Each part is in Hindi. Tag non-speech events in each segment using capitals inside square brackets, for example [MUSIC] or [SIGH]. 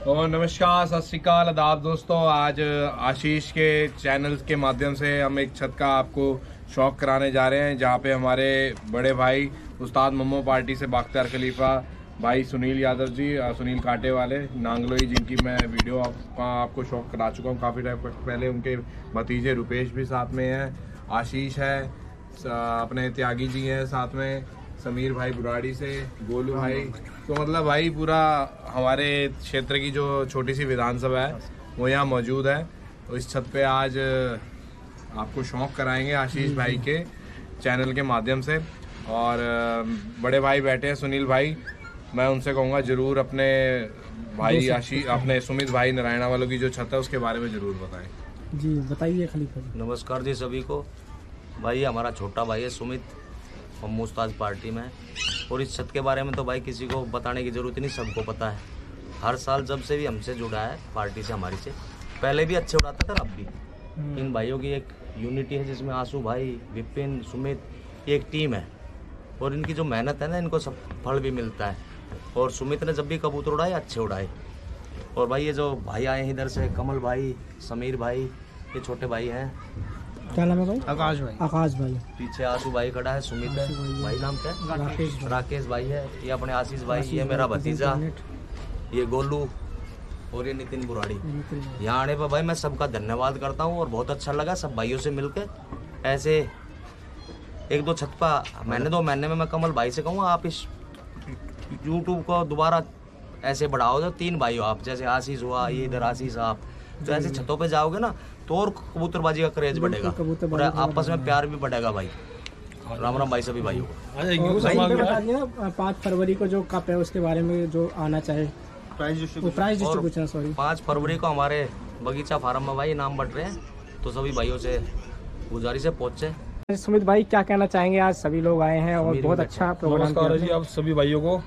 और नमस्कार सत श्रीकाल आदाब दोस्तों। आज आशीष के चैनल के माध्यम से हम एक छत का आपको शौक कराने जा रहे हैं जहाँ पे हमारे बड़े भाई उस्ताद मम्मो पार्टी से बाख्तियार खलीफा भाई सुनील यादव जी सुनील कांटे वाले नांगलोई जिनकी मैं वीडियो आप, आपको शौक करा चुका हूँ। काफ़ी टाइम पहले उनके भतीजे रुपेश भी साथ में हैं आशीष है अपने त्यागी जी हैं साथ में समीर भाई बुराड़ी से गोलू भाई। तो मतलब भाई पूरा हमारे क्षेत्र की जो छोटी सी विधानसभा है वो यहाँ मौजूद है। तो इस छत पे आज आपको शौक कराएँगे आशीष भाई के चैनल के माध्यम से। और बड़े भाई बैठे हैं सुनील भाई। मैं उनसे कहूँगा ज़रूर अपने भाई आशीष अपने सुमित भाई नारायणा वालों की जो छत है उसके बारे में ज़रूर बताएँ। जी बताइए खलीफा नमस्कार जी सभी को। भाई हमारा छोटा भाई है सुमित। हम मुस्ताज पार्टी में और इस छत के बारे में तो भाई किसी को बताने की ज़रूरत नहीं सबको पता है। हर साल जब से भी हमसे जुड़ा है पार्टी से हमारी से पहले भी अच्छे उड़ाता था अब भी। इन भाइयों की एक यूनिटी है जिसमें आँसू भाई विपिन सुमित एक टीम है। और इनकी जो मेहनत है ना इनको सब फल भी मिलता है। और सुमित ने जब भी कबूतर उड़ाए अच्छे उड़ाए। और भाई ये जो भाई आए हैं इधर से कमल भाई समीर भाई ये छोटे भाई हैं। क्या नाम है भाई? आकाश भाई। आकाश भाई। पीछे आशु भाई खड़ा है सुमित है। भाई नाम क्या है? राकेश भाई। राकेश भाई है। ये अपने आशीष भाई ये मेरा भतीजा। ये गोलू और ये नितिन बुराड़ी। यहाँ आने पर भाई मैं सबका धन्यवाद करता हूँ और बहुत अच्छा लगा सब भाइयों से मिलके। ऐसे एक दो छत पा महीने दो महीने में मैं कमल भाई से कहूँगा आप इस यूट्यूब को दोबारा ऐसे बढ़ाओ तो तीन भाई हो आप जैसे आशीष हुआ ये इधर आशीष आप। तो ऐसे छतों पे जाओगे ना तो और कबूतरबाजी का क्रेज बढ़ेगा। और आपस में प्यार भी बढ़ेगा भाई। राम राम भाई सभी भाइयों को। पाँच फरवरी को जो कप है उसके बारे में जो आना चाहे। Price distribution. सॉरी पाँच फरवरी को हमारे बगीचा फार्म में भाई नाम बढ़ रहे हैं। तो सभी भाइयों से गुजारिश है पहुँचे। सुमित भाई क्या कहना चाहेंगे? आज सभी लोग आए हैं और बहुत अच्छा प्रोग्राम नमस्कार जी आप सभी भाइयों को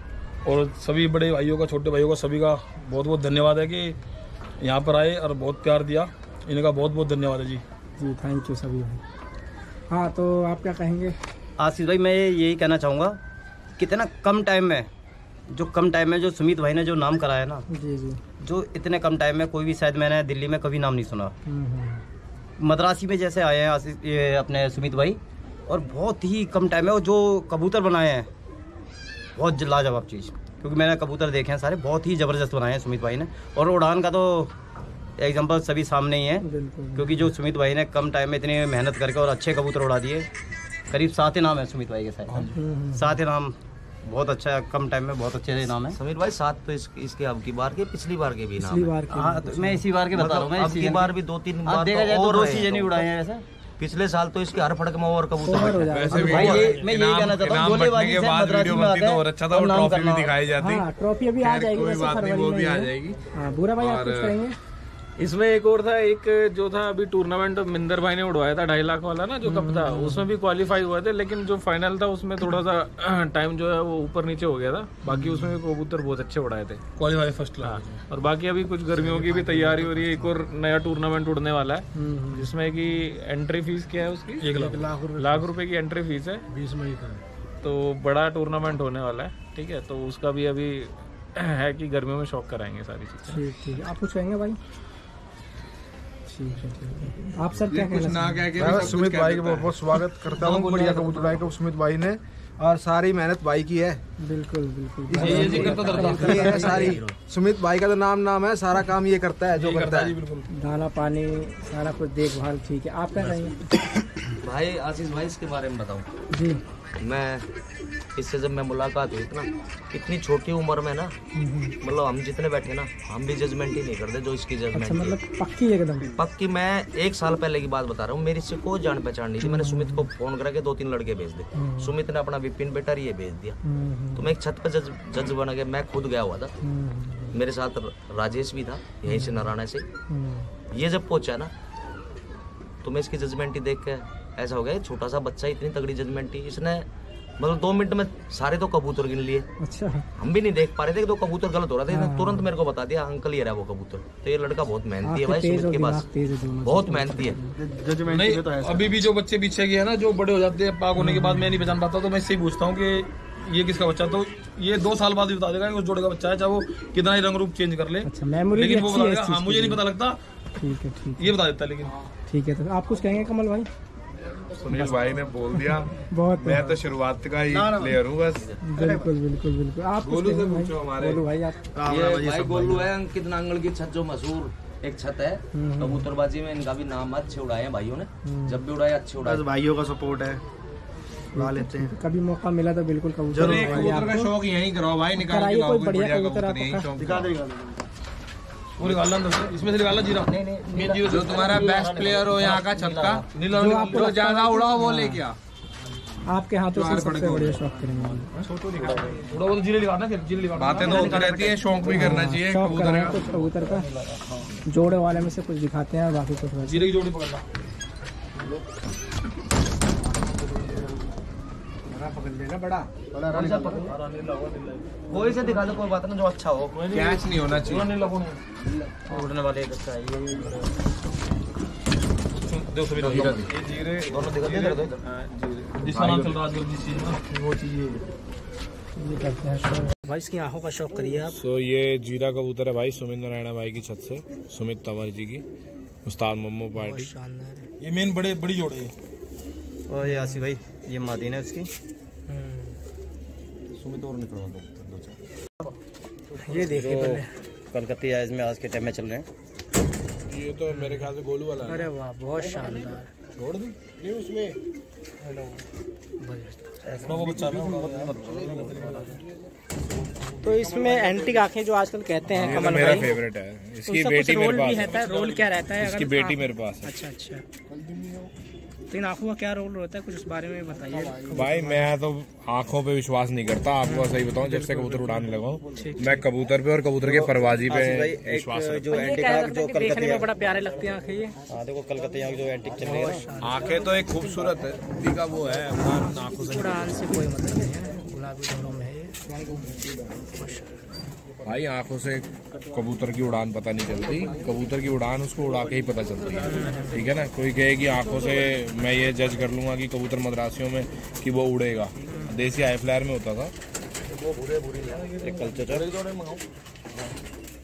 और सभी बड़े भाइयों का छोटे भाइयों का सभी का बहुत बहुत धन्यवाद है कि यहाँ पर आए और बहुत प्यार दिया। इनका बहुत बहुत धन्यवाद है जी। जी थैंक यू सभी भाई। हाँ तो आप क्या कहेंगे? आशीष भाई मैं यही कहना चाहूँगा कितना कम टाइम में जो कम टाइम में जो सुमित भाई ने जो नाम कराया ना जी जी। जो इतने कम टाइम में कोई भी शायद मैंने दिल्ली में कभी नाम नहीं सुना। हम्म, हम्म। मद्रासी में जैसे आए हैं आशीष ये अपने सुमित भाई और बहुत ही कम टाइम में और जो कबूतर बनाए हैं बहुत लाजवाब चीज़। क्योंकि मैंने कबूतर देखे हैं सारे बहुत ही ज़बरदस्त बनाए हैं सुमित भाई ने। और उड़ान का तो एग्ज़ाम्पल सभी सामने ही है क्योंकि जो सुमित भाई ने कम टाइम में इतनी मेहनत करके और अच्छे कबूतर उड़ा दिए करीब सात इनाम है सुमित भाई के साथ। हम्म, हम्म। सात इनाम बहुत अच्छा है कम टाइम में बहुत अच्छे इनाम है। समीर भाई सात तो इस, इसके अब की बार के पिछली बार के भी नाम है। बार की हाँ तो मैं इसी बार के बता रहा हूँ मतलब अब इसी की बार भी दो तीन बार देखा जाए तो तो और दो सीज़न ही उड़ाए हैं वैसे। पिछले साल तो इसके हर फड़क में और कबूतर हो भाई ये मैं यही कहना चाहता हूँ गोलेबाजी के से बाद मद्रासी वीडियो में बनती आते तो और अच्छा था और ट्रॉफी भी दिखाई जाती। हाँ ट्रॉफी अभी आ जाएगी कोई बात नहीं, वो भी आ जाएगी। हाँ बुरा भाई आप कुछ कहेंगे? इसमें एक और था एक जो था अभी टूर्नामेंट मिंदर भाई ने उड़वाया था ढाई लाख वाला ना जो कप था उसमें भी क्वालिफाई हुए थे लेकिन जो फाइनल था उसमें थोड़ा सा [CLEARS THROAT] टाइम जो है वो ऊपर नीचे हो गया था। बाकी उसमें भी कबूतर बहुत अच्छे उड़ाए थे। क्वालिफाई फ़र्स्ट हाँ क्लास और बाकी अभी कुछ गर्मियों की भी तैयारी हो रही है एक और नया टूर्नामेंट उड़ने वाला है जिसमें की एंट्री फ़ीस क्या है उसकी? एक लाख। लाख रुपए की एंट्री फ़ीस है। बीस मई का। तो बड़ा टूर्नामेंट होने वाला है ठीक है? तो उसका भी अभी [CLEARS THROAT] है कि गर्मियों में शौक कराएँगे सारी चीज़ें। ठीक ठीक। आप कुछ कहेंगे भाई? आप सर क्या कुछ कहना ना कह के मैं सुमित भाई का बहुत बहुत स्वागत करता हूँ बढ़िया कबूतर भाई को सुमित भाई ने और सारी मेहनत भाई की है। बिल्कुल बिल्कुल। ये है। सारी सुमित भाई का तो नाम नाम है सारा काम ये करता है जो करता है दाना पानी सारा कुछ देखभाल ठीक है। आप क्या कहेंगे? भाई आशीष भाई इसके बारे में बताऊँ जी। मैं इससे जब मैं मुलाकात हुई थी ना इतनी छोटी उम्र में ना मतलब हम जितने बैठे ना हम भी जजमेंट ही नहीं करते जो इसकी जजमेंट अच्छा मतलब पक्की एकदम? पक्की मैं एक साल पहले की बात बता रहा हूँ मेरी इससे कोई जान पहचान नहीं थी। मैंने सुमित को फ़ोन करा के दो तीन लड़के भेज दे। सुमित ने अपना विपिन बेटा ये भेज दिया। हम्म, तो मैं एक छत पर जज जज बन गया मैं खुद गया हुआ था। हम्म, मेरे साथ राजेश भी था यहीं से नारायण से। हम्म, ये जब पहुँचा ना तो मैं इसकी जजमेंट ही देख के ऐसा हो गया छोटा सा बच्चा इतनी तगड़ी जजमेंट ही इसने मतलब दो मिनट में सारे तो कबूतर गिन लिए। अच्छा। हम भी नहीं देख पा रहे थे कि दो कबूतर गलत हो रहा था। इसने तुरंत मेरे को बता दिया अंकल ये रहा वो कबूतर। तो ये लड़का बहुत मेहनती है भाई सुमित के पास। है बहुत मेहनती है। जजमेंट नहीं अभी भी जो बच्चे पीछे गए हैं ना जो बड़े हो जाते हैं पाक होने के बाद मैं नहीं पहचान पाता तो मैं इससे पूछता हूँ कि ये किसका बच्चा तो ये दो साल बाद ही बता देगा उस जोड़े का बच्चा है चाहे वो कितना ही रंग रूप चेंज कर ले। अच्छा लेकिन वो बता देगा हाँ मुझे नहीं पता लगता। ठीक है ठीक ये बता देता है लेकिन। ठीक है तो आप कुछ कहेंगे कमल भाई? सुनील भाई ने बोल दिया [LAUGHS] बहुत मैं तो शुरुआत का ही प्लेयर हूँ बस। बिल्कुल बिल्कुल बिल्कुल। आप गोलू से पूछो हमारे। बोलो भाई आप ये भाई गोलू है अंकित नांगल की छत जो मशहूर एक छत है हम्म, कबूतरबाजी में इनका भी नाम अच्छे उड़ाए हैं भाइयों ने। जब भी उड़ाए अच्छे उड़ाए। भाइयों का सपोर्ट है। उड़ा लेते हैं। कभी मौका मिला तो बिल्कुल कबूतर का शौक यहीं कराओ भाई निकाल के लाओ कोई बढ़िया कबूतर दिखा देगा। वो निकालना अंदर इसमें से निकालना जीरा। नहीं नहीं ज़ीरो। जो तुम्हारा बेस्ट प्लेयर हो यहाँ का छत का नीला जो ज़्यादा उड़ाओ वो लेके आ आपके हाथों से सबसे बढ़िया शौक करेंगे। निकालना बातें तो होती रहती है शौक भी करना चाहिए शौक कुछ कबूतर का। जोड़े वाले में से कुछ दिखाते हैं और बाकी कुछ जीरे की जोड़ी पकड़ना। कोई से दिखा दो कोई बात नहीं जो अच्छा हो। कैच नहीं होना चाहिए। उड़ने वाले एक अच्छा है। दो सभी ये जीरे दोनों दिखा दे इधर। दो इधर जिसका नाम चल रहा है आजकल जिस चीज़ में। वो चीज़ ये। ये करते हैं भाई इसकी आँखों का शौक करिए आप। सो ये जीरा कबूतर है भाई सुमित नारायण भाई की छत से। सुमित तंवर जी की। उस्ताद मम्मू पार्टी। ये मेन बड़े बड़ी जोड़े है। और ये आसी भाई। ये मादीन है उसकी ये देखिए पहले। कलकत्ती आइज़ में आज के टाइम में चल रहे हैं। ये तो मेरे ख्याल से गोलू वाला अरे वाह बहुत शानदार। छोड़ दी। नहीं उसमें। अपना वो बच्चा है ना तो इसमें एंटीक आँखें जो आजकल कहते हैं तो कमल मेरा फेवरेट है। इसकी बेटी मेरे पास है रोल क्या रहता है इसकी बेटी मेरे पास है। अच्छा अच्छा। इन आँखों का क्या रोल होता है कुछ उस बारे में बताइए। भाई मैं तो आँखों पे विश्वास नहीं करता आपको सही बताऊँ जब से कबूतर उड़ाने लगा हूँ मैं कबूतर पे और कबूतर के परवाजी पे विश्वास जो देखने में बड़ा प्यारे लगती हैं आँखें ये। हाँ देखो कलकत्ती जो एंटीक चल रही है आँखें तो एक खूबसूरत है का वो है उड़ान आँखों से उड़ान से कोई मतलब नहीं है गुलाबी दोनों में है भाई आँखों से कबूतर की उड़ान पता नहीं चलती। कबूतर की उड़ान उसको उड़ा के ही पता चलती है। ठीक है ना? कोई कहे कि आँखों से मैं ये जज कर लूँगा कि कबूतर मद्रासियों में कि वो उड़ेगा। देसी हाई फ्लायर में होता था। एक कल्चर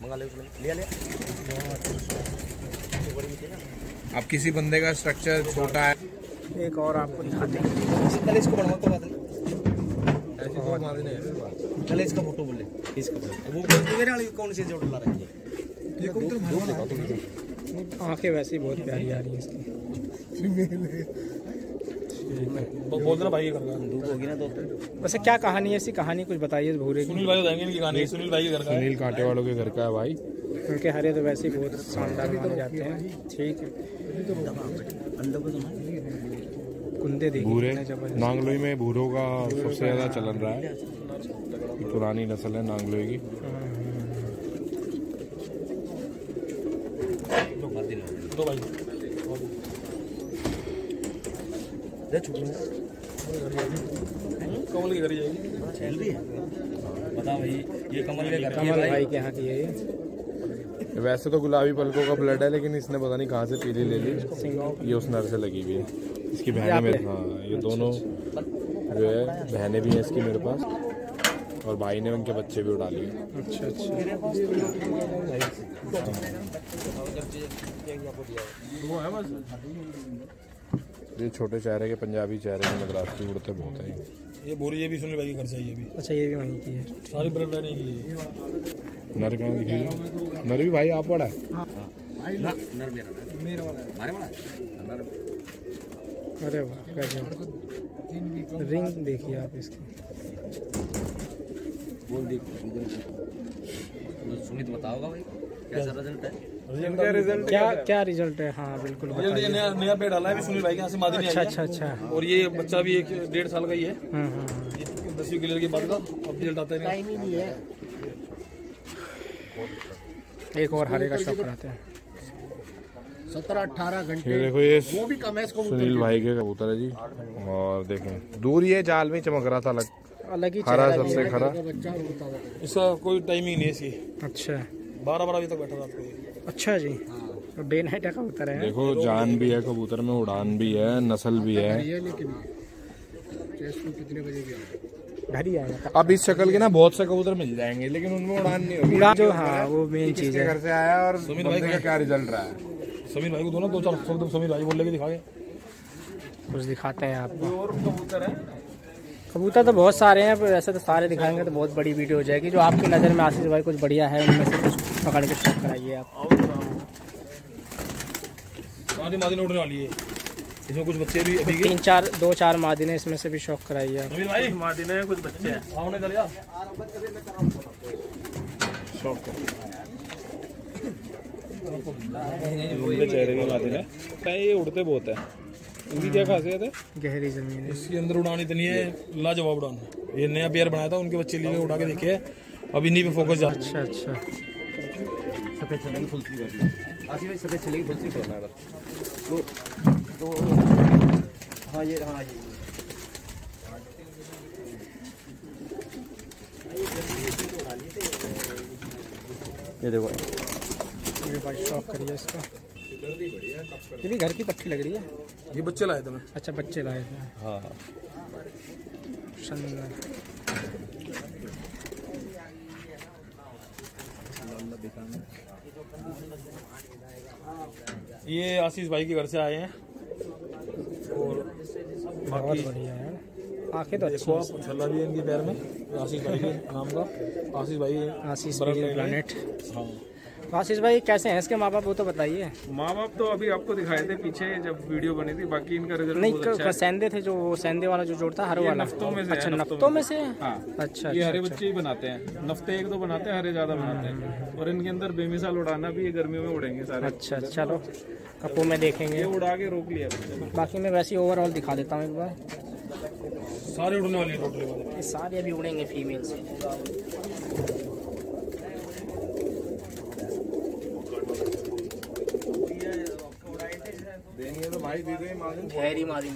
मंगा ले लिया लिया। अब किसी बंदे का स्ट्रक्चर छोटा है। एक और आपको दिखाते हैं। पहले इसको तो फ़ोटो बोले इसका फ़ोटो वो मेरे वाली कौन सी जोड़ ला रही है आँखें वैसे ही बहुत प्यारी आ रही हैं इसकी। बोल देना भाई ये करना। धूप होगी ना तो वैसे क्या कहानी है? इसकी कहानी कुछ बताइए भूरे सुनील भाई बताएँगे इनकी कहानी। सुनील भाई के घर का सुनील कांटे वालों के घर का है भाई। उनके हरे तो वैसे ही बहुत शानदार माने जाते हैं। ठीक है। कुंदे देखिए भूरे। नांगलोई में भूरों का सबसे ज़्यादा चलन रहा है। पुरानी नस्ल है नांगलोई की। दो भाई। कमल की घर जाएगी। बता भाई ये कमल के घर कमल भाई। के यहाँ की है ये। वैसे तो गुलाबी पलकों का ब्लड है लेकिन इसने पता नहीं कहाँ से पीली ले ली। ये उस नर से लगी हुई है। इसकी बहनें मेरे हाँ ये दोनों जो है बहनें भी हैं इसकी मेरे पास। और भाई ने उनके बच्चे भी उड़ा लिए। अच्छा अच्छा। ये छोटे चेहरे के पंजाबी चेहरे के मद्रासी उड़ते बहुत हैं। ये बोरी ये भी सुनील भाई के घर से है अभी। अच्छा ये भी वहीं की है। सारी ब्लड लाइन की है नर कहाँ दिखाइए नर भी भाई आप बड़ा है? अरे वाह रिंग देखिए आप इसकी। बोल दी सुमित बताओगा भाई कैसा रिज़ल्ट है? क्या क्या रिज़ल्ट है? हाँ बिल्कुल रिज़ल्ट ये नया नया पेड़ डाला है सुनील भाई के यहाँ से मादी अच्छा अच्छा अच्छा। और ये बच्चा भी एक डेढ़ साल का ही है। हम्म हम्म हम्म। ये दसवीं क्लियर के बाद का अब रिज़ल्ट आता है एक और हरे का शौक कराते हैं। सत्रह अठारह घंटे। देखो ये वो भी कम है सुनील भाई के कबूतर है जी। और देखें दूर ये जाल में चमक रहा था अलग अलग ही हरा सबसे खरा। इसका कोई टाइमिंग नहीं इसकी। अच्छा। बारह बारह बजे तक बैठा रात को अच्छा जी। तो डे नाइट का उतर है। देखो जान भी है कबूतर में उड़ान भी है नस्ल भी है। कितने बजे घर ही आएगा अब इस शक्ल के ना बहुत से कबूतर मिल जाएँगे लेकिन उनमें उड़ान नहीं होगी। उड़ान जो हाँ वो मेन चीज़ है। घर से आया और सुमित भाई का क्या रिज़ल्ट रहा है? समीर भाई को दो ना दो चार शब्द समीर भाई बोल लेके दिखाए। कुछ दिखाते हैं आपको। और कबूतर है। कबूतर तो बहुत सारे हैं पर वैसे तो सारे दिखाएँगे तो बहुत बड़ी वीडियो हो जाएगी। जो आपकी नज़र में आशीष भाई कुछ बढ़िया है उनमें से कुछ पकड़ के शौक कराइए आप। है इसमें कुछ बच्चे भी अभी तीन चार दो चार मादिने इसमें से भी शौक कराइए मादिने कुछ बच्चे हैं। चेहरे की मादिने ये उड़ते बहुत है। इनकी क्या खासियत है गहरी ज़मीन है। इसके अंदर उड़ान इतनी है लाजवाब उड़ान। ये नया पेयर बनाया था उनके बच्चे लिए उड़ा के देखे अब इन्हीं पे फोकस जा अच्छा अच्छा। सफ़ेद चलेगी फुल आसिफ भाई सफ़ेद चलेगी फुल करना तो तो हाँ ये हाँ ये। ये देखो। ये भाई शौक करिए इसका। ये भी घर की पट्टी लग रही है? ये बच्चे लाए थे मैं अच्छा बच्चे लाए थे। हाँ। ये आशीष भाई के घर से आए हैं। और बहुत बढ़िया है। आँखें तो अच्छी देखो आप छल्ला भी है इनके पैर में। आशीष भाई के नाम का। आशीष भाई आशीष। प्लानट हाँ। आशीष भाई कैसे हैं? इसके माँ बाप वो तो बताइए। माँ बाप तो अभी आपको दिखाए थे पीछे जब वीडियो बनी थी बाकी इनका रिज़ल्ट नहीं अच्छा सेंधे थे जो सेंधे वाला जो जोड़ता हर वाला। नफ्तों में से अच्छा नफ्तों में से। हाँ। अच्छा ये अच्छा। हरे बच्चे ही बनाते हैं। नफ्ते एक दो बनाते हैं हरे ज़्यादा बनाते हैं। और इनके अंदर बेमिसाल उड़ाना भी ये गर्मियों में उड़ेंगे सारे। अच्छा चलो। कपू में देखेंगे। उड़ा के रोक लिया। बाकी मैं वैसे ओवरऑल दिखा देता हूँ एक बार। सारे उड़ने वाले टोटली सारे अभी उड़ेंगे फीमेल्स देनी है तो भाई दे दे, मालूम खैरी मारी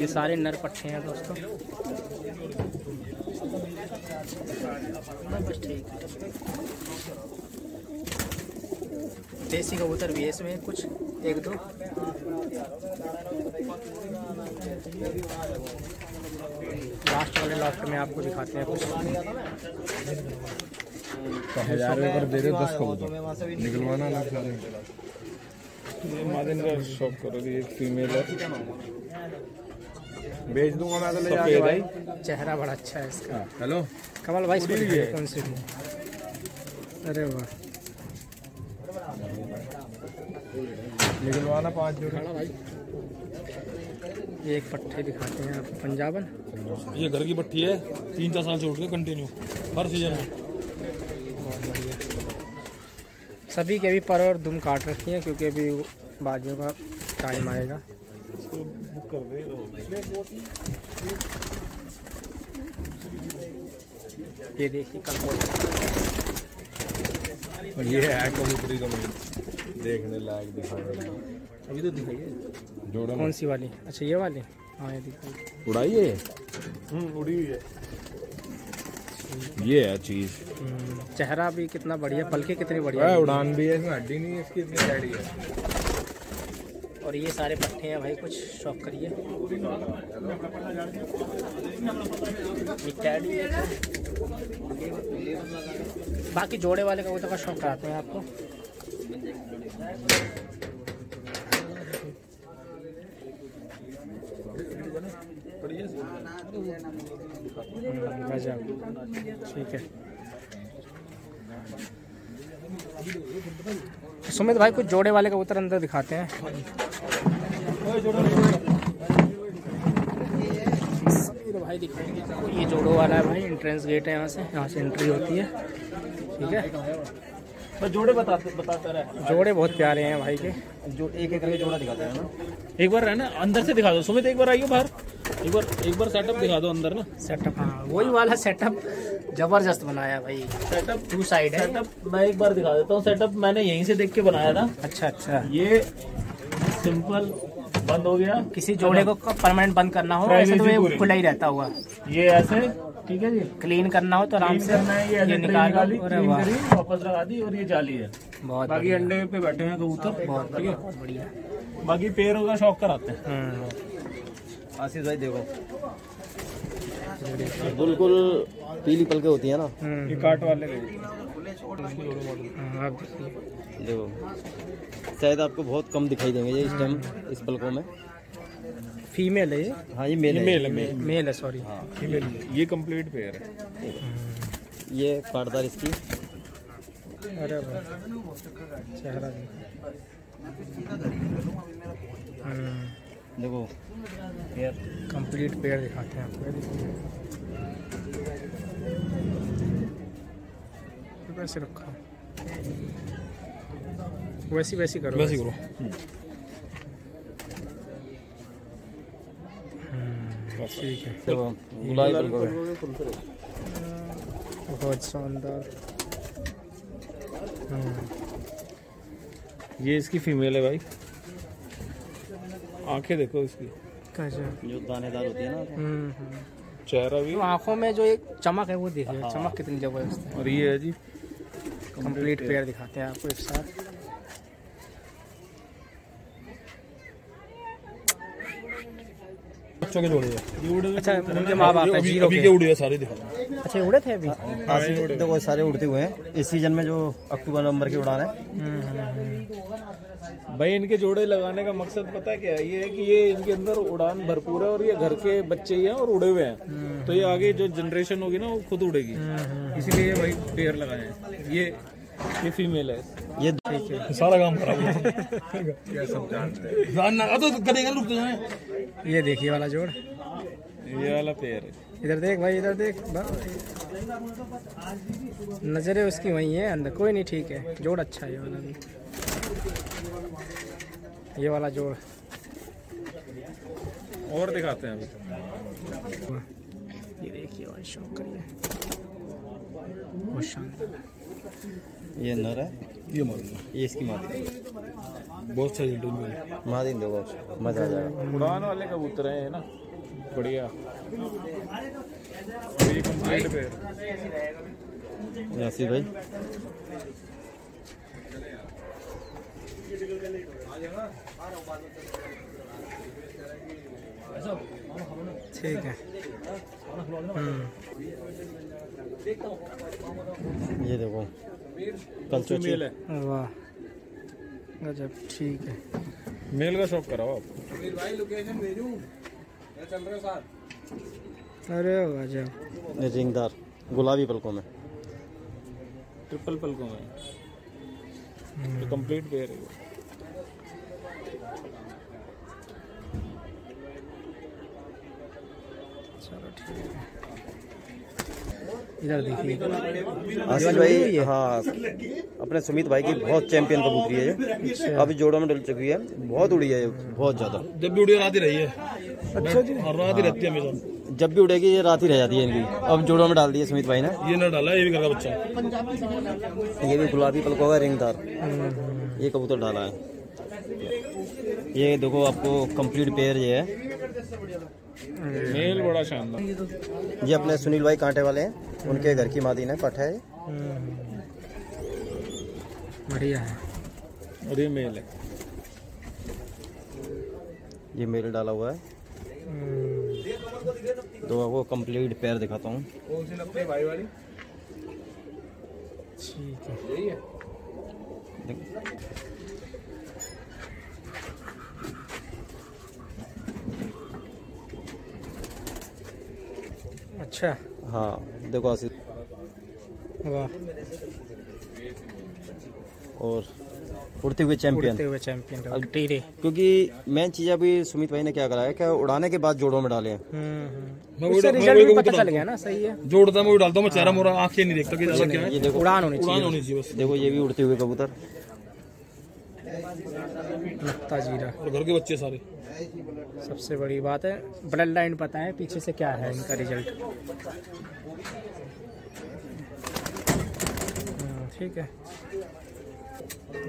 ये सारे नर पट्टे हैं दोस्तों। देसी कबूतर भी है इसमें, कुछ, एक दो। लास्ट वाले लॉफ्ट में आपको दिखाते हैं कुछ। हज़ार रुपये पर दे दे दस कबूतर निकलवाना अलग सारे। ये मादिन का शौक करो ये एक फीमेल है। बेच दूँगा मैं तो ले जाके भाई। चेहरा बड़ा अच्छा है इसका। हेलो। कमल भाई कौन सी अरे वाह। निकलवाना पाँच जोड़ी। भाई। ये एक पट्टे दिखाते हैं आपको पंजाबन? ये घर की पट्टी है तीन चार साल से उठ के कंटिन्यू हर सीज़न में। सभी के अभी पर और दुम काट रखी है क्योंकि अभी बाजियों का टाइम आएगा। ये देखिए कल ये है कबूतरी का मेन देखने लायक दिखाने लायक। अभी तो दिखाइए। जोड़ा कौन सी वाली? अच्छा ये वाली? हाँ ये दिखाई उड़ाइए उड़ी हुई है। ये है चीज़। हम्म, चेहरा भी कितना बढ़िया पलके कितनी बढ़िया उड़ान भी है। इसमें हड्डी नहीं है इसकी इतनी डैडी है और ये सारे पट्टे हैं भाई कुछ शौक करिए। है। बाकी जोड़े वाले कबूतर का शौक कराते हैं आपको हम्म, गजब ठीक है। सुमित भाई कुछ जोड़े वाले कबूतर अंदर दिखाते हैं। समीर भाई दिखाएँगे। आपको ये जोड़ो वाला है भाई एंट्रेंस गेट है यहाँ से यहाँ से एंट्री होती है। ठीक है। बस जोड़े बताते बताता रहे। जोड़े बहुत प्यारे हैं भाई के। जो एक एक करके जोड़ा दिखाते हैं ना। एक बार है ना अंदर से दिखा दो। सुमित एक बार आइयो बाहर। एक बार एक बार सेटअप दिखा दो अंदर ना। सेटअप हाँ वही वाला सेटअप ज़बरदस्त बनाया भाई। सेटअप टू साइड है। सेटअप मैं एक बार दिखा देता हूँ। सेटअप मैंने यहीं से देख के बनाया था। अच्छा अच्छा। ये सिंपल बंद हो गया। किसी जोड़े को परमानेंट बंद करना हो ऐसे तो ये खुला ही रहता हुआ। ये ऐसे ठीक है जी? क्लीन करना हो तो आराम से ये ये निकाल वापस लगा दी और ये जाली है। बहुत बाकी अंडे पे बैठे हैं कबूतर बहुत बढ़िया। बाकी पैरों का शौक कराते हैं। हम्म, आशीष भाई देखो। बिल्कुल पीली पलके होती है ना। हम्म, ये काट वाले हाँ। देखो। शायद आपको बहुत कम दिखाई देंगे ये इस टाइम इस पलकों में। फीमेल है ये? हाँ ये मेल मेल है मेल। है सॉरी फीमेल ये कंप्लीट पेयर है। ये काटदार इसकी। अरे चेहरा देखो देखो कंप्लीट पेड़ दिखाते हैं आपको कैसे रखा। वैसी वैसी करो वैसे करो। हम्म, ठीक है। में बहुत शानदार। हम्म, ये इसकी फीमेल है भाई। आँखें देखो इसकी। जो दानेदार होती है ना। हम्म, हम्म। चेहरा भी। तो आँखों में जो एक चमक है वो देखिए चमक कितनी ज़बरदस्त है। और ये है जी। कंप्लीट पेयर दिखाते हैं आपको एक साथ। बच्चों के जोड़े हैं। अच्छा उनके माँ बाप है ज़ीरो के। उड़े सारे दिखा। अच्छा उड़े थे अभी? आशीष देखो सारे उड़ते हुए हैं। इस सीज़न में जो अक्टूबर नवंबर की उड़ान है। हम्म, हम्म, भाई इनके जोड़े लगाने का मकसद पता है क्या है? ये है कि ये इनके अंदर उड़ान भरपूर है और ये घर के बच्चे ही हैं और उड़े हुए हैं। तो ये आगे जो जनरेशन होगी ना वो खुद उड़ेगी। इसीलिए ये भाई पेड़ लगाए हैं। ये ये फीमेल है। ये सारा काम करा क्या सब जानते हैं। ना तो करेंगे रुक जाए। ये देखिए वाला जोड़। ये वाला है। इधर देख भाई इधर देख नज़रें उसकी वही है अंदर। कोई नहीं ठीक है। जोड़ अच्छा है ये वाला भी। ये वाला जोड़। और दिखाते हैं अभी। ये देखिए और शौक करिए। बहुत शानदार ये नर है? ये मालूम ये इसकी मादी बहुत सारी मादी देखो मज़ा आ जाएगा। उड़ान वाले कबूतर हैं ना? बढ़िया। और ये कंप्लीट पेड़ ये आशीष भाई। ठीक है। हम्म, ये देखो कल मेल है। वाह गजब ठीक है। मेल का शौक कराओ आप। अरे गजब। रिंगदार गुलाबी पलकों में। ट्रिपल पलकों में। तो कंप्लीट पेयर है चलो ठीक है। इधर देखिए। आशीष भाई हाँ? अपने सुमित भाई की बहुत चैंपियन कबूतरी है ये। अभी जोड़ों में डल चुकी है। बहुत उड़ी है बहुत ज़्यादा। जब भी उड़े रात ही रही है। अच्छा जी। और रात ही रहती है हमेशा। जब भी उड़ेगी ये रात ही रह जाती है इनकी। अब जोड़ों में डाल दी सुमित भाई ने। ये ना डाला ये भी करगा बच्चा। ये भी गुलाबी पलकों का रिंगदार। ये कबूतर डाला है। ये देखो आपको कंप्लीट पेयर ये है। मेल बड़ा शानदार। ये अपने सुनील भाई कांटे वाले हैं। उनके घर की मादी ने पठा है बढ़िया है। और ये मेल है। ये मेल डाला हुआ है। तो आपको कंप्लीट पेयर दिखाता हूँ है। ठीक है। अच्छा। हाँ देखो आशीष और उड़ते हुए चैंपियन उड़ते हुए चैंपियन क्योंकि मेन चीज़ अभी सुमित भाई ने क्या करा है कि उड़ाने के बाद जोड़ों में डाले। हैं मैं उससे वही- मैं रिज़ल्ट वही भी को पता बता- चल गया ना सही है। जोड़ता मैं डालता हूँ चेहरा मोरा आँखें नहीं देखता कि क्या है। ये देखो। उड़ान होनी उड़ान चाहिए। होनी चाहिए बस। देखो ये भी उड़ते हुए कबूतर। लगता जीरा। और घर के बच्चे सारे। सबसे बड़ी बात है ब्लड लाइन पता है पीछे से क्या है इनका रिज़ल्ट हम्म, ठीक है।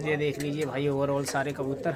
ये देख लीजिए भाई ओवरऑल सारे कबूतर।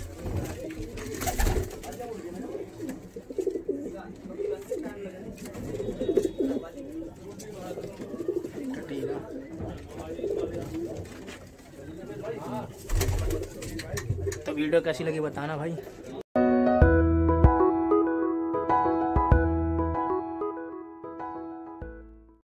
वीडियो कैसी लगी बताना भाई।